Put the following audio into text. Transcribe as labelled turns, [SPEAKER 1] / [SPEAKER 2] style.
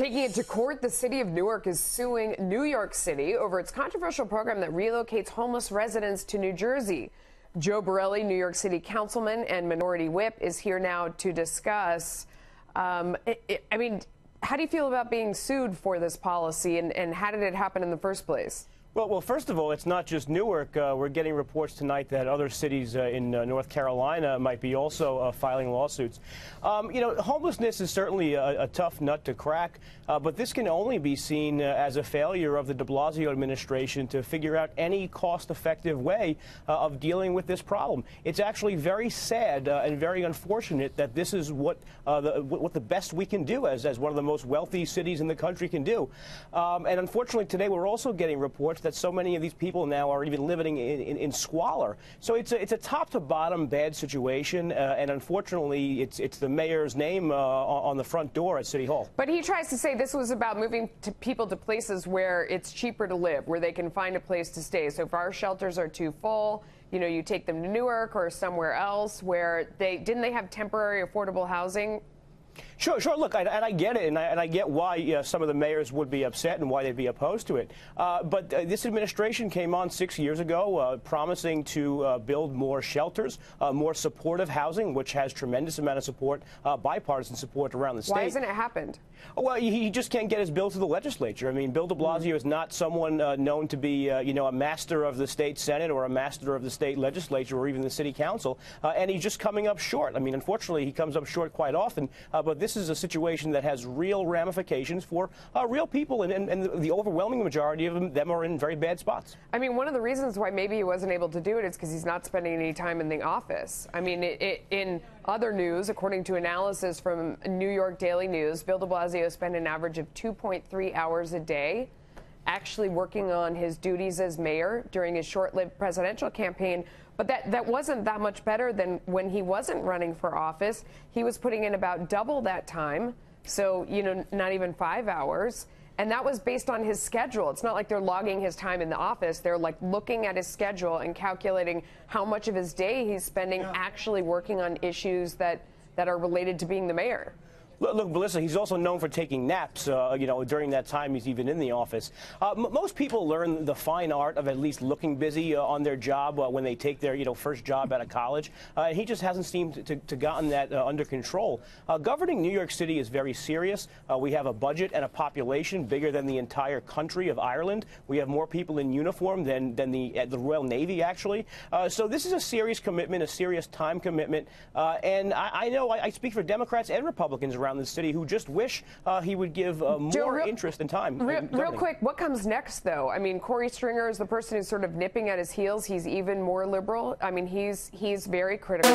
[SPEAKER 1] Taking it to court, the city of Newark is suing New York City over its controversial program that relocates homeless residents to New Jersey. Joe Borelli, New York City councilman and minority whip, is here now to discuss. Um, it, it, I mean, how do you feel about being sued for this policy, and, and how did it happen in the first place?
[SPEAKER 2] Well, well, first of all, it's not just Newark. Uh, we're getting reports tonight that other cities uh, in uh, North Carolina might be also uh, filing lawsuits. Um, you know, homelessness is certainly a, a tough nut to crack, uh, but this can only be seen uh, as a failure of the de Blasio administration to figure out any cost-effective way of dealing with this problem. It's actually very sad and very unfortunate that this is what the what the best we can do as as one of the most wealthy cities in the country can do. Um, and unfortunately, today we're also getting reports that so many of these people now are even living in, in, in squalor. So it's a, it's a top to bottom bad situation, uh, and unfortunately, it's it's the mayor's name uh, on the front door at City Hall.
[SPEAKER 1] But he tries to say this was about moving to people to places where it's cheaper to live, where they can find a place to stay. So if our shelters are too full, you know, you take them to Newark or somewhere else where they didn't they have temporary affordable housing
[SPEAKER 2] Sure, sure. Look, I, and I get it, and I, and I get why uh, some of the mayors would be upset and why they'd be opposed to it. Uh, but uh, this administration came on six years ago uh, promising to uh, build more shelters, uh, more supportive housing, which has tremendous amount of support, bipartisan support around the state. Why
[SPEAKER 1] hasn't it happened?
[SPEAKER 2] Well, he just can't get his bill to the legislature. I mean, Bill de Blasio mm is not someone known to be, you know, a master of the state senate or a master of the state legislature or even the city council, and he's just coming up short. I mean, unfortunately, he comes up short quite often. but this this is a situation that has real ramifications for uh, real people, and, and, and, the overwhelming majority of them, are in very bad spots.
[SPEAKER 1] I mean, one of the reasons why maybe he wasn't able to do it is because he's not spending any time in the office. I mean, it, it, in other news, according to analysis from New York Daily News, Bill de Blasio spent an average of 2.3 hours a day actually working on his duties as mayor during his short-lived presidential campaign. But that, that wasn't that much better than when he wasn't running for office. He was putting in about double that time. So, you know, not even five hours. And that was based on his schedule. It's not like they're logging his time in the office. They're like looking at his schedule and calculating how much of his day he's spending yeah. actually working on issues that, that are related to being the mayor.
[SPEAKER 2] Look, Melissa, he's also known for taking naps, uh, you know, during that time he's even in the office. Uh, most people learn the fine art of at least looking busy uh, on their job uh, when they take their, you know, first job out of college. Uh, and he just hasn't seemed to, to, to gotten that uh, under control. governing New York City is very serious. we have a budget and a population bigger than the entire country of Ireland. We have more people in uniform than, than the, the Royal Navy, actually. so this is a serious commitment, a serious time commitment. and I, I know I, I speak for Democrats and Republicans around around the city who just wish uh, he would give uh, more Joe, real, interest and time.
[SPEAKER 1] Real, real quick, what comes next, though? I mean, Corey Stringer is the person who's sort of nipping at his heels. He's even more liberal. I mean, he's he's very critical.